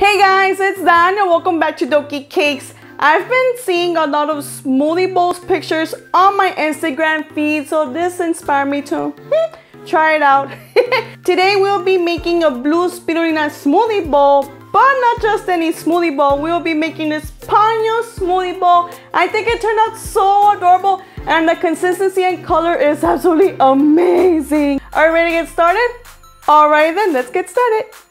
Hey guys, it's Dan and welcome back to Doki Cakes. I've been seeing a lot of smoothie bowls pictures on my Instagram feed, so this inspired me to hmm, try it out. Today we'll be making a blue spirulina smoothie bowl, but not just any smoothie bowl. We'll be making this Ponyo smoothie bowl. I think it turned out so adorable and the consistency and color is absolutely amazing. Are you ready to get started? Alright then, let's get started.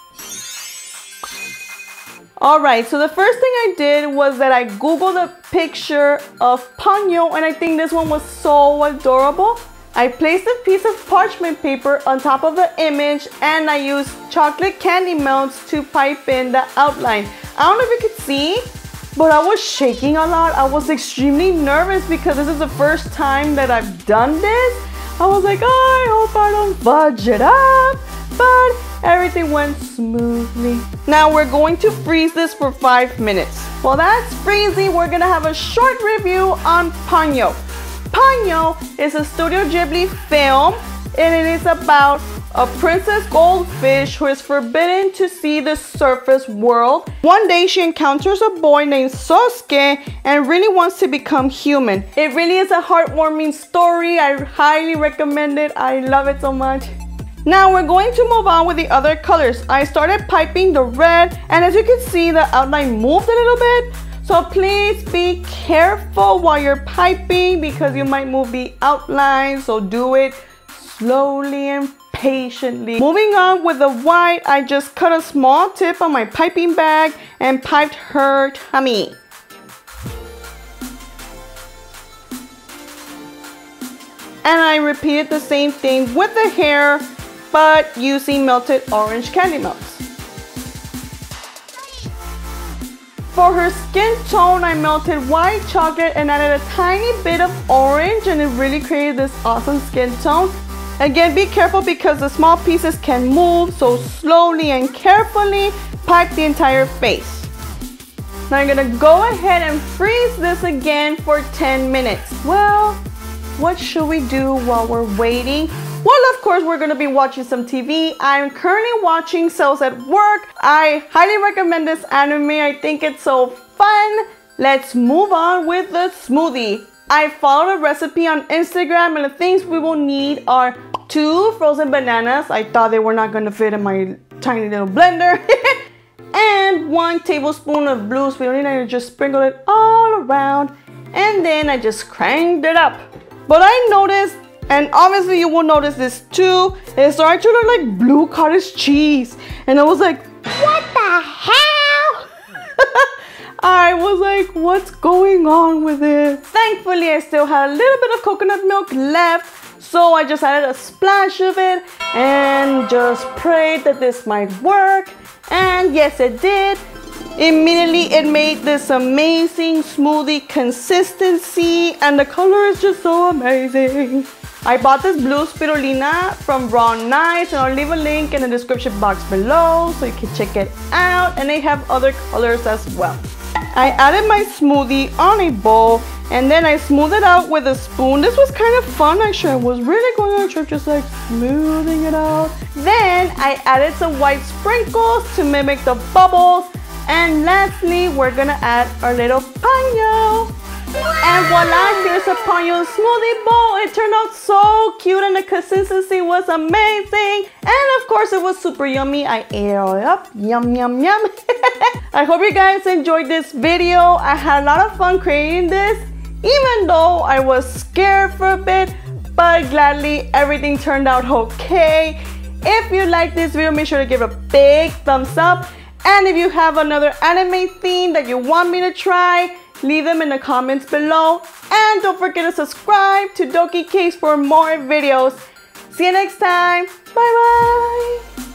All right, so the first thing I did was that I Googled a picture of Ponyo and I think this one was so adorable. I placed a piece of parchment paper on top of the image and I used chocolate candy melts to pipe in the outline. I don't know if you could see, but I was shaking a lot. I was extremely nervous because this is the first time that I've done this. I was like, oh, I hope I don't fudge it up, but everything went smoothly. Now we're going to freeze this for five minutes. While that's freezing, we're gonna have a short review on Ponyo. Ponyo is a Studio Ghibli film and it is about a princess goldfish who is forbidden to see the surface world. One day she encounters a boy named Sosuke and really wants to become human. It really is a heartwarming story. I highly recommend it. I love it so much. Now we're going to move on with the other colors. I started piping the red and as you can see the outline moved a little bit. So please be careful while you're piping because you might move the outline. So do it slowly and patiently. Moving on with the white, I just cut a small tip on my piping bag and piped her tummy. And I repeated the same thing with the hair but using melted orange candy melts. For her skin tone, I melted white chocolate and added a tiny bit of orange and it really created this awesome skin tone. Again, be careful because the small pieces can move, so slowly and carefully pack the entire face. Now I'm gonna go ahead and freeze this again for 10 minutes. Well, what should we do while we're waiting? Well, of course, we're gonna be watching some TV. I'm currently watching Cells at Work. I highly recommend this anime. I think it's so fun. Let's move on with the smoothie. I followed a recipe on Instagram and the things we will need are two frozen bananas. I thought they were not gonna fit in my tiny little blender. and one tablespoon of blue spirulina. I just sprinkled it all around and then I just cranked it up. But I noticed and obviously you will notice this too. It started to look like blue cottage cheese. And I was like, what the hell? I was like, what's going on with it? Thankfully, I still had a little bit of coconut milk left. So I just added a splash of it and just prayed that this might work. And yes, it did. Immediately, it made this amazing smoothie consistency and the color is just so amazing. I bought this blue spirulina from Raw Nice and I'll leave a link in the description box below so you can check it out and they have other colors as well. I added my smoothie on a bowl and then I smoothed it out with a spoon. This was kind of fun actually. I was really going on a trip just like smoothing it out. Then I added some white sprinkles to mimic the bubbles. And lastly, we're gonna add our little Ponyo. And voila, here's a Ponyo smoothie bowl. It turned out so cute and the consistency was amazing. And of course, it was super yummy. I ate it all up. Yum, yum, yum. I hope you guys enjoyed this video. I had a lot of fun creating this, even though I was scared for a bit, but gladly everything turned out okay. If you like this video, make sure to give a big thumbs up. And if you have another anime theme that you want me to try, Leave them in the comments below. And don't forget to subscribe to Doki Cakes for more videos. See you next time. Bye bye.